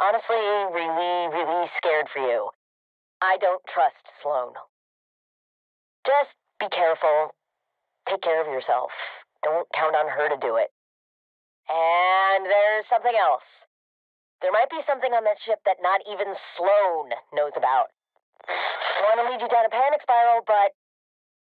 Honestly, really, really scared for you. I don't trust Sloan. Just be careful. Take care of yourself. Don't count on her to do it. And there's something else. There might be something on that ship that not even Sloan knows about. I want to lead you down a panic spiral, but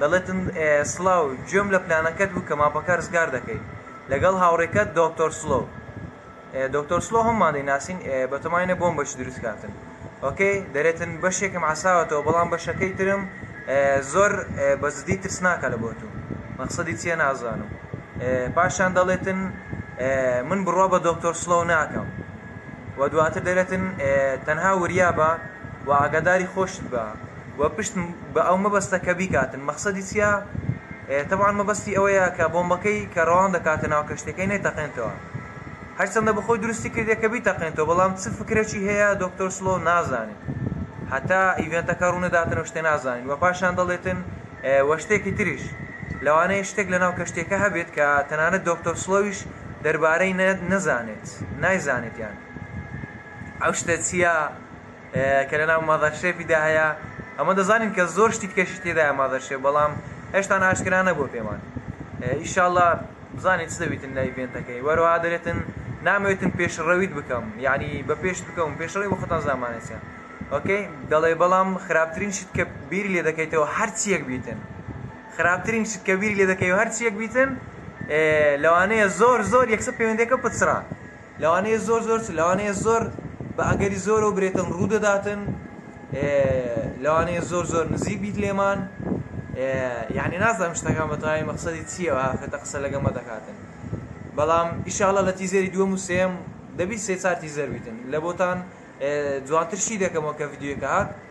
دەڵێتن سڵاو گوێم لە پلانەکەت بوو کە ماپەکە ڕزگار دەکەیت لەگەڵ هاوڕێکەت دۆکتۆر سڵۆو دۆکتۆر سڵۆو هەموومان دەیناسین بەتەماینە بۆم بەش دروست کاتن ئۆکەی دەرێتن بەشێکم عساوەتەوە بەڵام بەشەکەی ترم زۆر بەجدی ترسناکە لە بۆ تۆ مەقسەدی چیە نازانم پاشان دەڵێتن من بڕوا بە دۆکتۆر سڵۆو ناکەم و دواتر دەرێتن تەنها وریابە و ئاگاداری خۆشت بە. و پشت بە ئەو مەبەستە کە بیکاتن مەخسەدی چیە تەبعەن مەبەستی ئەوەیە کە بۆمبەکەی کە ڕەوان دەکاتە ناو کەشتیەکەی نەیتەقێنتەوە هەرچەندە بەخۆی دروستی کردیە کە بیتەقێنتەوە بەڵام چ فکرەکی هەیە دۆکتۆر سڵۆ نازانێت هەتا ئیڤێنتەکە ڕوونەداتنەوە شتێ نازانین و پاشان دەڵێتن وە شتێکی تریش لەوانەیە شتێک لەناو کەشتیەکە هەبێت کە تەنانەت دۆکتۆر سڵۆویش دەربارەی نەزانێت نایزانێتیان ئەو شتە چیە کە لە ناو ماذەرشێفی دا هەیە ئەمە دەزانین کە زۆر شتی تکەشی تێدایە ماذەرشێف بەڵام هێشتان ئاشکرا نەبوو پێمان ئیشاءاللە بزانین چ دەبیتن لە ئیڤێنتەکەی وەرەوە دەرێتن نامەوێتن پێشڕەویت بکەم یعنی بە پێشت بکەم پێشڕەوی بە خۆتان زانمانێتە ئۆکەی دەڵێ بەڵام خراپترین شت کە بیری لێ دەکەیتەوە هەرچیەک بیتن خراپترین شت کە بیری لێ دەکەی و هەرچیەک بیتن لەوانەیە زۆر زۆر یەکسە پەیوەندەکە پچڕا لەوانەیە زۆر زۆر چ لەوانەیە زۆر بە ئەگەری زۆرەوە برێتن ڕوو دەداتن لەوانەیە زۆر زۆر نزیک بیت لێمان یعنی نازانم شتەکان بە تەواوی مەقصدی چییە ئافرەتە قسە لەگەمە دەکاتن بەڵام ئیشاڵە لە تیزەری دووەم و سێم دەبی سێ چار تیزەر بیتن لە بۆتان جوانترشی دەکەمەوە کە یددیوەکە هات